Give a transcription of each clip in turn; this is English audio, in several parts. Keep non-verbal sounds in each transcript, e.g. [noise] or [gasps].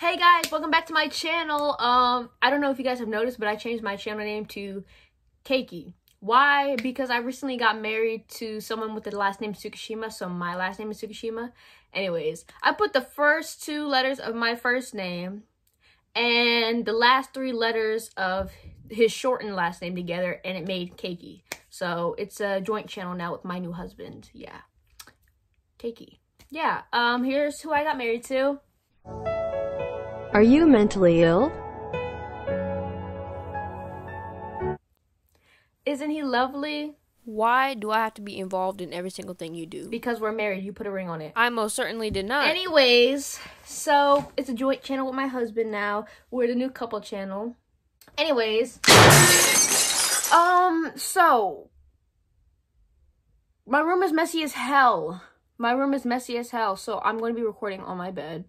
Hey guys, welcome back to my channel. Um, I don't know if you guys have noticed, but I changed my channel name to Keiki. Why? Because I recently got married to someone with the last name Tsukishima, so my last name is Tsukishima. Anyways, I put the first two letters of my first name and the last three letters of his shortened last name together, and it made Keiki. So it's a joint channel now with my new husband. Yeah. Keiki. Yeah, um, here's who I got married to. Are you mentally ill? Isn't he lovely? Why do I have to be involved in every single thing you do? Because we're married, you put a ring on it. I most certainly did not. Anyways, so it's a joint channel with my husband now. We're the new couple channel. Anyways, um, so my room is messy as hell. My room is messy as hell, so I'm going to be recording on my bed.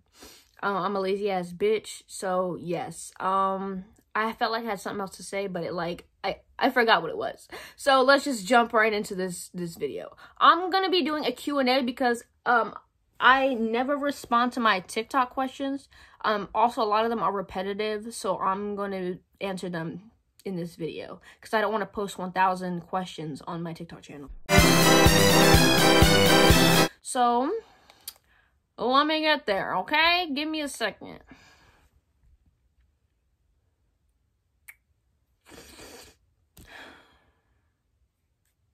Um, I'm a lazy ass bitch, so yes. Um, I felt like I had something else to say, but it like I I forgot what it was. So let's just jump right into this this video. I'm gonna be doing a Q&A because um I never respond to my TikTok questions. Um, also a lot of them are repetitive, so I'm gonna answer them in this video because I don't want to post 1,000 questions on my TikTok channel. So let me get there, okay? Give me a second.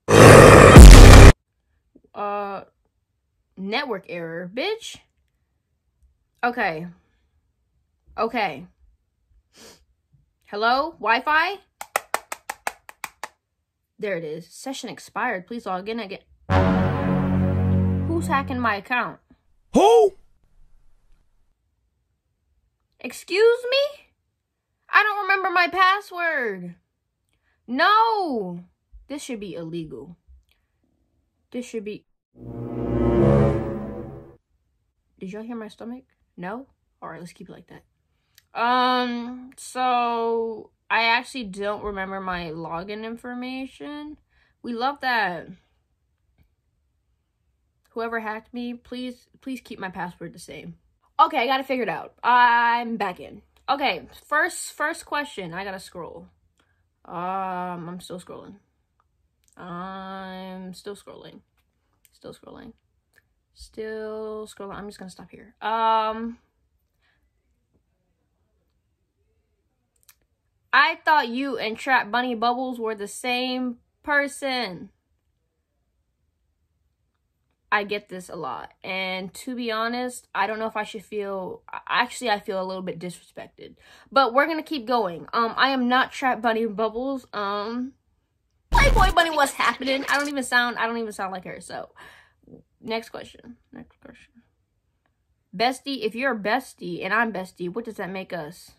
[sighs] Uh, network error, bitch. Okay. Okay. Hello? Wi-Fi? There it is. Session expired. Please log in again. Who's hacking my account? Who? Excuse me? I don't remember my password. No. This should be illegal. This should be... Did y'all hear my stomach? No? Alright, let's keep it like that. Um, so... I actually don't remember my login information. We love that. Whoever hacked me, please, please keep my password the same. Okay, I got it figured out. I'm back in. Okay, first, first question. I gotta scroll. Um, I'm still scrolling. I'm still scrolling. Still scrolling. Still scrolling. I'm just gonna stop here. Um, I thought you and Trap Bunny Bubbles were the same person. I get this a lot. And to be honest, I don't know if I should feel actually I feel a little bit disrespected. But we're to keep going. Um I am not Trap Bunny Bubbles. Um Playboy Bunny what's happening? I don't even sound I don't even sound like her. So, next question. Next question. Bestie, if you're a bestie and I'm bestie, what does that make us?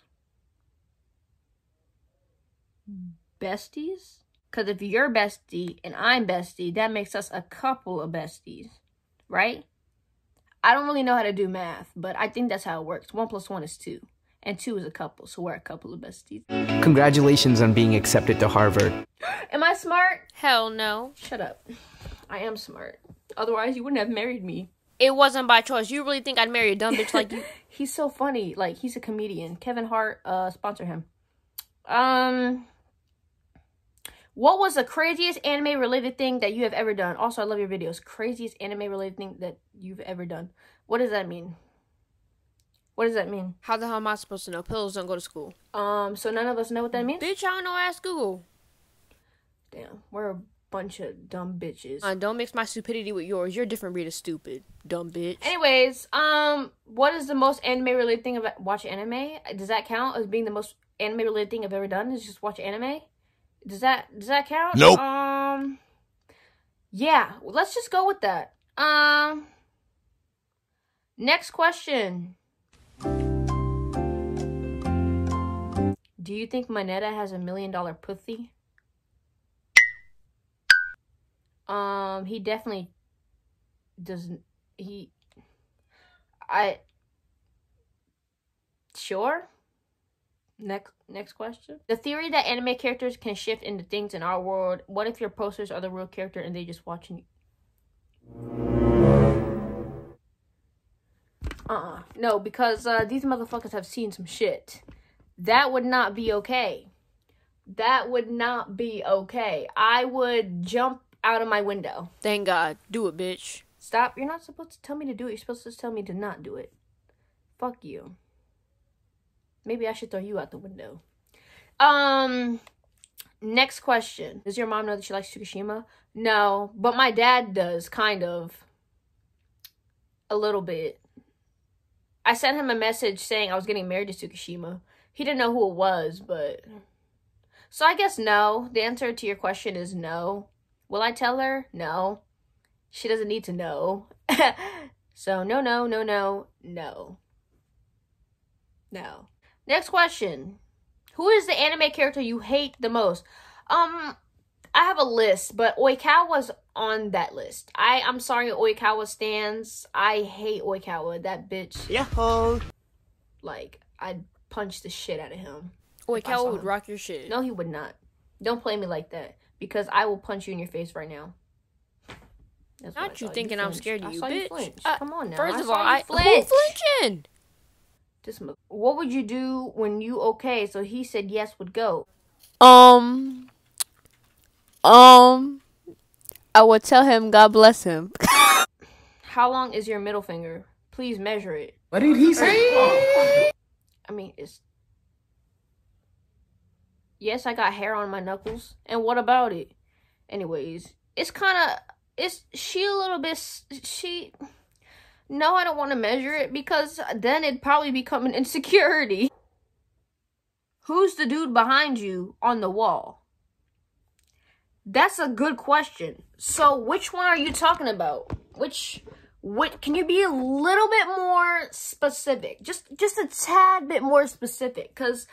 Besties? Because if you're bestie and I'm bestie, that makes us a couple of besties, right? I don't really know how to do math, but I think that's how it works. One plus one is two, and two is a couple, so we're a couple of besties. Congratulations on being accepted to Harvard. [gasps] Am I smart? Hell no. Shut up. I am smart. Otherwise, you wouldn't have married me. It wasn't by choice. You really think I'd marry a dumb bitch like you? [laughs] he's so funny. Like, he's a comedian. Kevin Hart, uh, sponsor him. Um... What was the craziest anime related thing that you have ever done? Also, I love your videos. Craziest anime related thing that you've ever done. What does that mean? What does that mean? How the hell am I supposed to know? Pillows don't go to school. Um, so none of us know what that means? Bitch, I don't know. Ask Google. Damn, we're a bunch of dumb bitches. Uh, don't mix my stupidity with yours. You're a different breed of stupid. Dumb bitch. Anyways, um, what is the most anime related thing about watch anime? Does that count as being the most anime related thing I've ever done? Is just watch anime? Does that does that count? Nope. Um Yeah, let's just go with that. Um Next question. Do you think Moneta has a million dollar pussy? Um he definitely doesn't he I sure Next next question. The theory that anime characters can shift into things in our world. What if your posters are the real character and they just watching you? Uh-uh. No, because uh, these motherfuckers have seen some shit. That would not be okay. That would not be okay. I would jump out of my window. Thank God. Do it, bitch. Stop. You're not supposed to tell me to do it. You're supposed to tell me to not do it. Fuck you. Maybe I should throw you out the window. Um, next question. Does your mom know that she likes Tsukishima? No, but my dad does, kind of. A little bit. I sent him a message saying I was getting married to Tsukishima. He didn't know who it was, but. So I guess no. The answer to your question is no. Will I tell her? No. She doesn't need to know. [laughs] so no, no, no, no, no. No. Next question. Who is the anime character you hate the most? Um, I have a list, but Oikawa's on that list. I I'm sorry, Oikawa stands. I hate Oikawa. That bitch. Yahoo! Like I'd punch the shit out of him. Wait, If I saw Cal would him. rock your shit. No, he would not. Don't play me like that because I will punch you in your face right now. That's not you saw. thinking I'm scared of I you, saw bitch. flinch. Uh, Come on now. First of saw all, you I who flinch. flinching? This mo- what would you do when you okay? So he said yes would go. Um, um, I would tell him God bless him. [laughs] How long is your middle finger? Please measure it. What did he say? I mean, it's. Yes, I got hair on my knuckles. And what about it? Anyways, it's kind of. It's. she a little bit. She. No, I don't want to measure it because then it'd probably become an insecurity. Who's the dude behind you on the wall? That's a good question. So, which one are you talking about? Which what can you be a little bit more specific? Just just a tad bit more specific cuz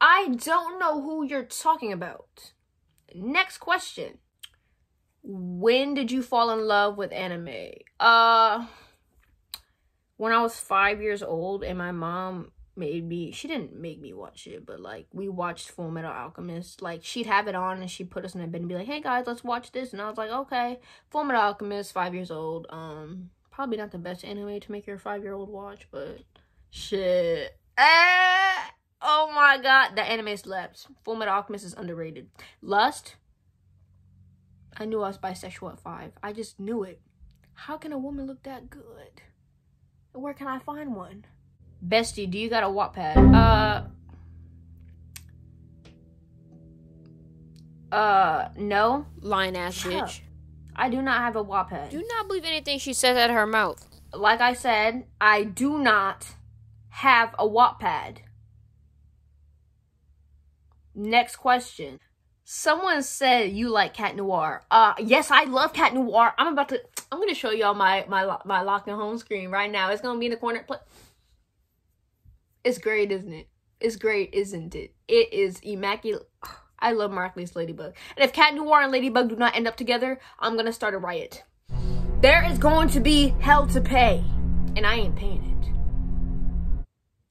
I don't know who you're talking about. Next question. When did you fall in love with anime? Uh when I was 5 years old and my mom made me she didn't make me watch it but like we watched Fullmetal Alchemist. Like she'd have it on and she'd put us in a bed and be like hey guys let's watch this. And i was like okay. Fullmetal Alchemist five years old um probably not the best anime to make your five year old watch but shit. Ah, oh my god that anime slaps. Fullmetal Alchemist is underrated. Lust? I knew i was bisexual at five. I just knew it. How can a woman look that good where can i find one Bestie, do you got a Wattpad? Uh, uh, no, Lying ass Shut bitch. I do not have a Wattpad. Do not believe anything she says out of her mouth. like I said, I do not have a Wattpad. Next question. Someone said you like Cat Noir. Uh, yes, I love Cat Noir. I'm about to. I'm gonna show y'all my my my lock and home screen right now. It's gonna be in the corner. It's great, isn't it? It's great, isn't it? It is immaculate. [sighs] I love Miraculous Ladybug. And if Cat Noir and Ladybug do not end up together, I'm gonna start a riot. There is going to be hell to pay, and I ain't paying it.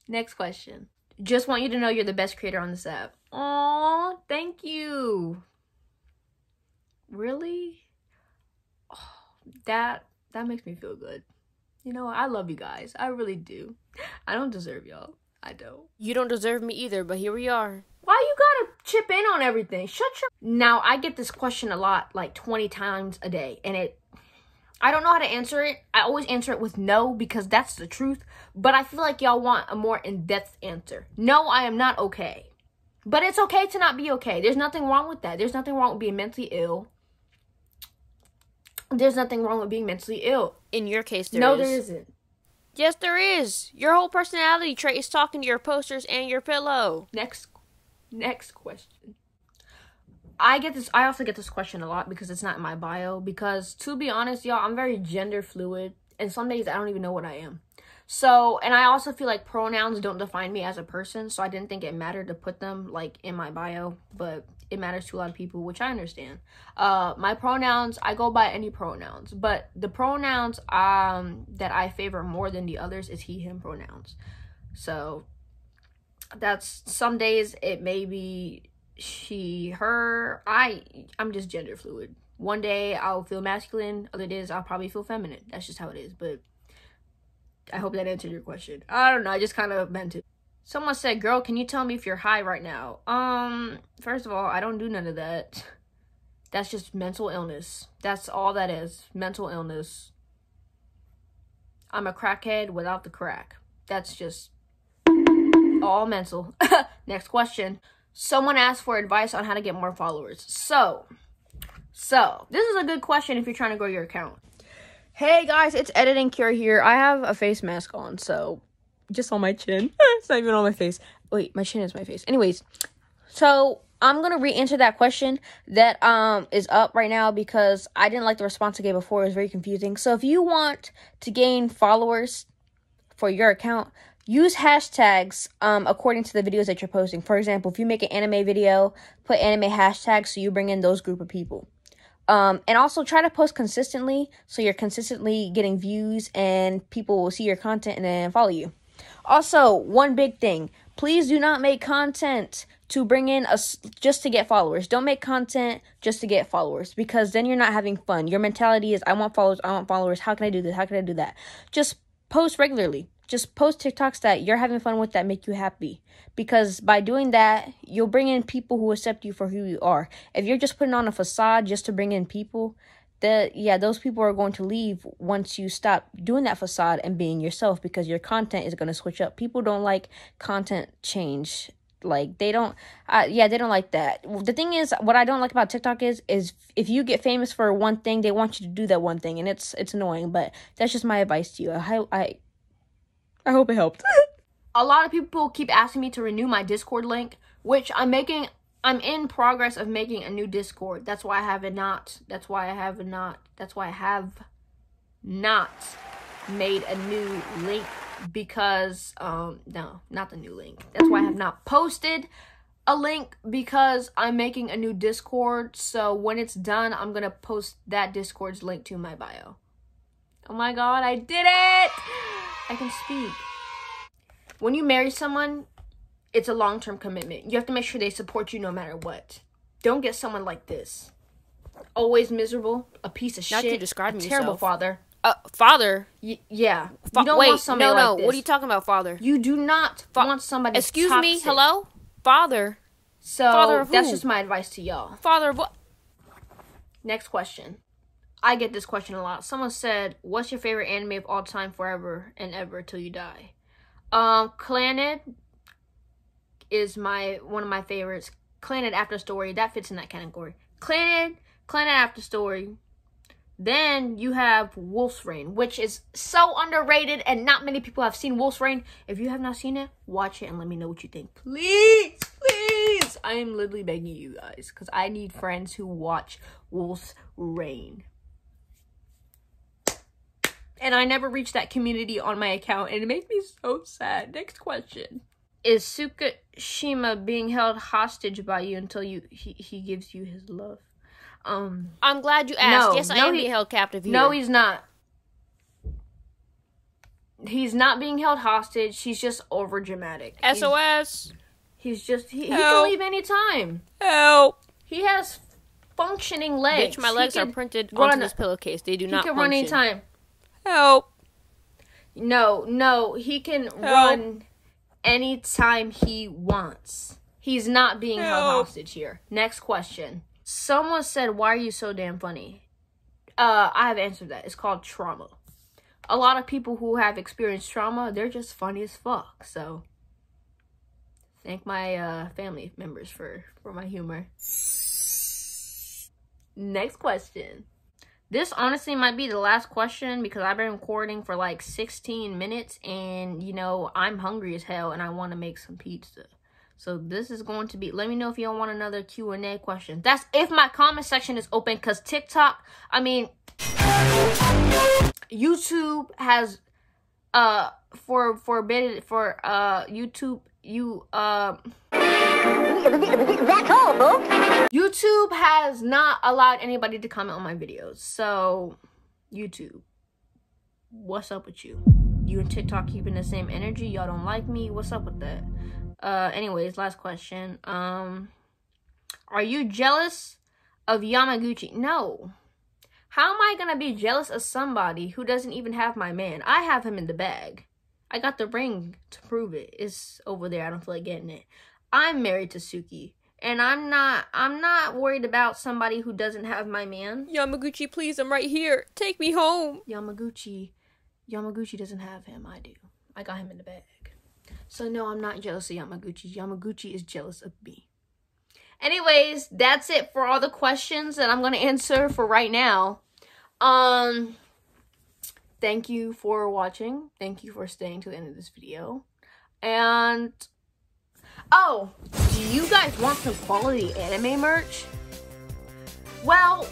Next question. Just want you to know you're the best creator on this app. Aw, thank you. Really? Oh, that that makes me feel good. You know, I love you guys. I really do. I don't deserve y'all. I don't. You don't deserve me either, but here we are. Why you gotta chip in on everything? Shut your. Now I get this question a lot, like twenty times a day, and it. I don't know how to answer it. I always answer it with no because that's the truth. But I feel like y'all want a more in-depth answer. No, I am not okay. But it's okay to not be okay. There's nothing wrong with that. There's nothing wrong with being mentally ill. There's nothing wrong with being mentally ill. In your case, there no, is. there isn't. Yes, there is. Your whole personality trait is talking to your posters and your pillow. Next, next question. I get this. I also get this question a lot because it's not in my bio. Because to be honest, y'all, I'm very gender fluid, and some days I don't even know what I am. So, and I also feel like pronouns don't define me as a person. So I didn't think it mattered to put them like in my bio, but it matters to a lot of people, which I understand. Uh, my pronouns, I go by any pronouns, but the pronouns um that I favor more than the others is he/him pronouns. So that's some days it may be she her i i'm just gender fluid one day i'll feel masculine other days i'll probably feel feminine that's just how it is but I hope that answered your question. I don't know. I just kind of meant it. Someone said, "Girl, can you tell me if you're high right now?" Um, first of all, I don't do none of that. That's just mental illness. That's all that is. Mental illness. I'm a crackhead without the crack. That's just all mental. [laughs] Next question. Someone asked for advice on how to get more followers. So, so this is a good question if you're trying to grow your account. Hey guys, it's editing cure here. I have a face mask on, so just on my chin. [laughs] it's not even on my face. Wait, my chin is my face. Anyways, so I'm gonna re-answer that question that um is up right now because I didn't like the response I gave before. It was very confusing. So if you want to gain followers for your account, use hashtags um according to the videos that you're posting. For example, if you make an anime video, put anime hashtags so you bring in those group of people. Um, and also try to post consistently so you're consistently getting views and people will see your content and then follow you. Also, one big thing please do not make content to bring in a just to get followers. Don't make content just to get followers because then you're not having fun. Your mentality is I want followers, I want followers. How can I do this? How can I do that? Just post regularly. Just post TikToks that you're having fun with that make you happy. Because by doing that, you'll bring in people who accept you for who you are. If you're just putting on a facade just to bring in people, that yeah, those people are going to leave once you stop doing that facade and being yourself because your content is going to switch up. People don't like content change like they don't uh, yeah they don't like that the thing is what i don't like about tiktok is is if you get famous for one thing they want you to do that one thing and it's it's annoying but that's just my advice to you i i, I hope it helped. [laughs] A lot of people keep asking me to renew my discord link which i'm making i'm in progress of making a new discord. That's why i have it not that's why i have not that's why i have not made a new link because um no not the new link. That's why i have not posted a link because i'm making a new discord. So when it's done i'm gonna post that discord's link to my bio. Oh my god i did it i can speak when you marry someone it's a long-term commitment you have to make sure they support you no matter what don't get someone like this always miserable a piece of Not shit to describe a terrible yourself. father Uh, father. Y- yeah Fa- you don't wait, want somebody no, no. like. What are you talking about, father? You do not want somebody. Excuse me. Hello, father. So Father of that's just my advice to y'all. Father. Of what? Next question. I get this question a lot. Someone said, "What's your favorite anime of all time, forever and ever till you die?" Um, Clannad is my one of my favorites. Clannad After Story that fits in that category. Clannad, Clannad After Story. Then you have Wolf's Rain, which is so underrated and not many people have seen Wolf's Rain. If you have not seen it, watch it and let me know what you think. Please, please. I am literally begging you guys because I need friends who watch Wolf's Rain. And I never reached that community on my account and it makes me so sad. Next question. Is Tsukishima being held hostage by you until you he, he gives you his love? Um I'm glad you asked. No, yes, I no, am he- being held captive here. No, he's not. He's not being held hostage. He's just over dramatic. SOS. he's just he, he can Help. leave anytime. Help. He has functioning legs. Bitch, my He legs are can printed run- onto this pillowcase. They do He not can run function. anytime. Help. No, no, he can run anytime he wants. He's not being held hostage here. Next question. Someone said, "Why are you so damn funny?" Uh, I have answered that. It's called trauma. A lot of people who have experienced trauma, they're just funny as fuck. So, thank my uh, family members for for my humor. Next question. This honestly might be the last question because I've been recording for like 16 minutes and you know, I'm hungry as hell and I want to make some pizza. So this is going to be let me know if you don't want another Q&A question. That's if my comment section is open cuz TikTok, I mean YouTube has uh for forbidden for uh YouTube you uh YouTube has not allowed anybody to comment on my videos. So, YouTube, what's up with you? You and TikTok keeping the same energy? Y'all don't like me? What's up with that? Uh, anyways, last question. Um, are you jealous of Yamaguchi? No. How am I gonna be jealous of somebody who doesn't even have my man? I have him in the bag. I got the ring to prove it. It's over there. I don't feel like getting it. I'm married to Tsukki. And I'm not I'm not worried about somebody who doesn't have my man. Yamaguchi, please, I'm right here. Take me home. Yamaguchi Yamaguchi doesn't have him. I do. I got him in the bag. So no, I'm not jealous of Yamaguchi. Yamaguchi is jealous of me. Anyways, that's it for all the questions that I'm going to answer for right now. Um thank you for watching. Thank you for staying to the end of this video. And oh, do you guys want some quality anime merch? Well,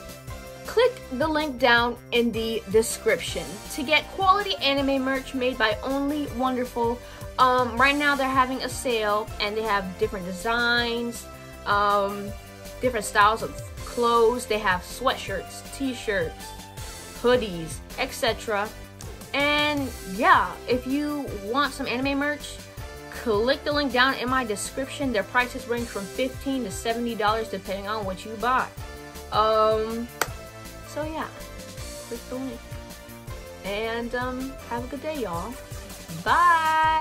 click the link down in the description to get quality anime merch made by Only Wonderful. Um, right now they're having a sale and they have different designs, um, different styles of clothes. They have sweatshirts, t-shirts, hoodies, etc. And yeah, if you want some anime merch, click the link down in my description. Their prices range from 15 to $70 depending on what you buy. Um, so yeah, click the link. And um, have a good day, y'all. Bye!